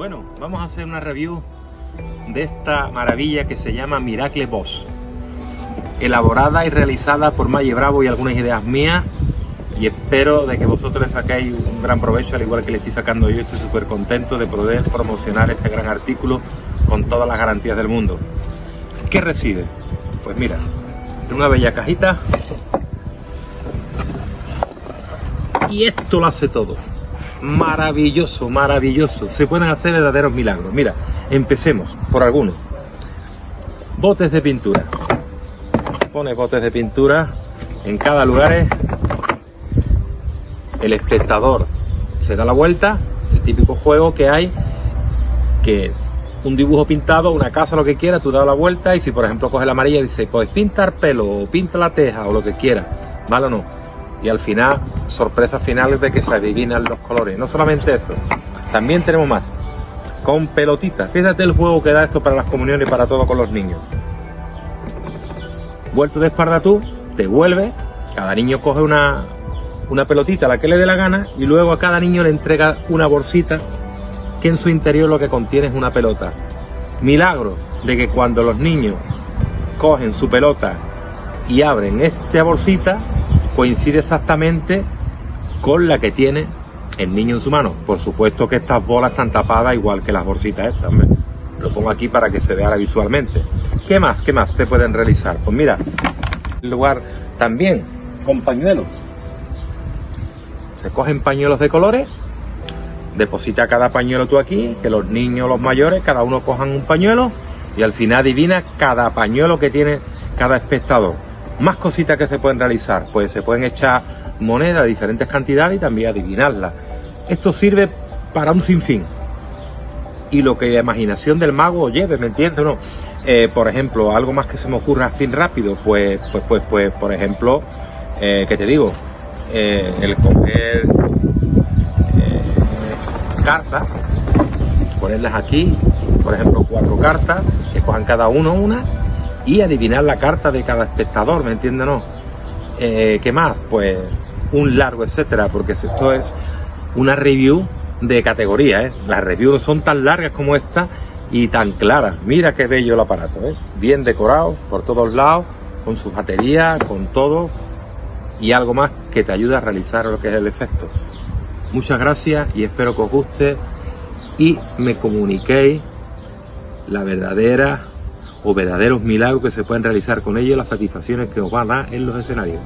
Bueno, vamos a hacer una review de esta maravilla que se llama Miracle Boss. Elaborada y realizada por Maye Bravo y algunas ideas mías. Y espero de que vosotros le saquéis un gran provecho, al igual que le estoy sacando yo. Estoy súper contento de poder promocionar este gran artículo con todas las garantías del mundo. ¿Qué recibe? Pues mira, una bella cajita. Y esto lo hace todo maravilloso, maravilloso. Se pueden hacer verdaderos milagros. Mira, empecemos por algunos. Botes de pintura. Pone botes de pintura en cada lugar. El espectador se da la vuelta, el típico juego que hay, que un dibujo pintado, una casa, lo que quiera, tú das la vuelta y si por ejemplo coge la amarilla dice, pues pintar pelo o pinta la teja o lo que quiera, ¿vale o no? Y al final, sorpresa final de que se adivinan los colores. No solamente eso, también tenemos más. Con pelotitas. Fíjate el juego que da esto para las comuniones y para todo con los niños. Vuelto de espalda tú, te vuelve, cada niño coge una, una pelotita, la que le dé la gana, y luego a cada niño le entrega una bolsita que en su interior lo que contiene es una pelota. Milagro de que cuando los niños cogen su pelota y abren esta bolsita, coincide exactamente con la que tiene el niño en su mano. Por supuesto que estas bolas están tapadas igual que las bolsitas estas. Lo pongo aquí para que se vea visualmente. ¿Qué más? ¿Qué más se pueden realizar? Pues mira, lugar también con pañuelos. Se cogen pañuelos de colores, deposita cada pañuelo tú aquí, que los niños, los mayores, cada uno cojan un pañuelo y al final adivina cada pañuelo que tiene cada espectador. Más cositas que se pueden realizar, pues se pueden echar monedas de diferentes cantidades y también adivinarlas. Esto sirve para un sinfín. Y lo que la imaginación del mago lleve, ¿me entiendes? No? Eh, por ejemplo, algo más que se me ocurra así rápido, pues, pues, pues, pues, por ejemplo, eh, ¿qué te digo? Eh, el coger cartas, ponerlas aquí, por ejemplo, cuatro cartas, que cojan cada uno una y adivinar la carta de cada espectador, ¿me entiendes? No? Eh, ¿Qué más? Pues un largo, etcétera, porque esto es una review de categoría, ¿eh? Las reviews son tan largas como esta y tan claras. Mira qué bello el aparato, ¿eh? Bien decorado por todos lados, con su batería, con todo y algo más que te ayuda a realizar lo que es el efecto. Muchas gracias y espero que os guste y me comuniquéis la verdadera o verdaderos milagros que se pueden realizar con ellos, las satisfacciones que os van a dar en los escenarios.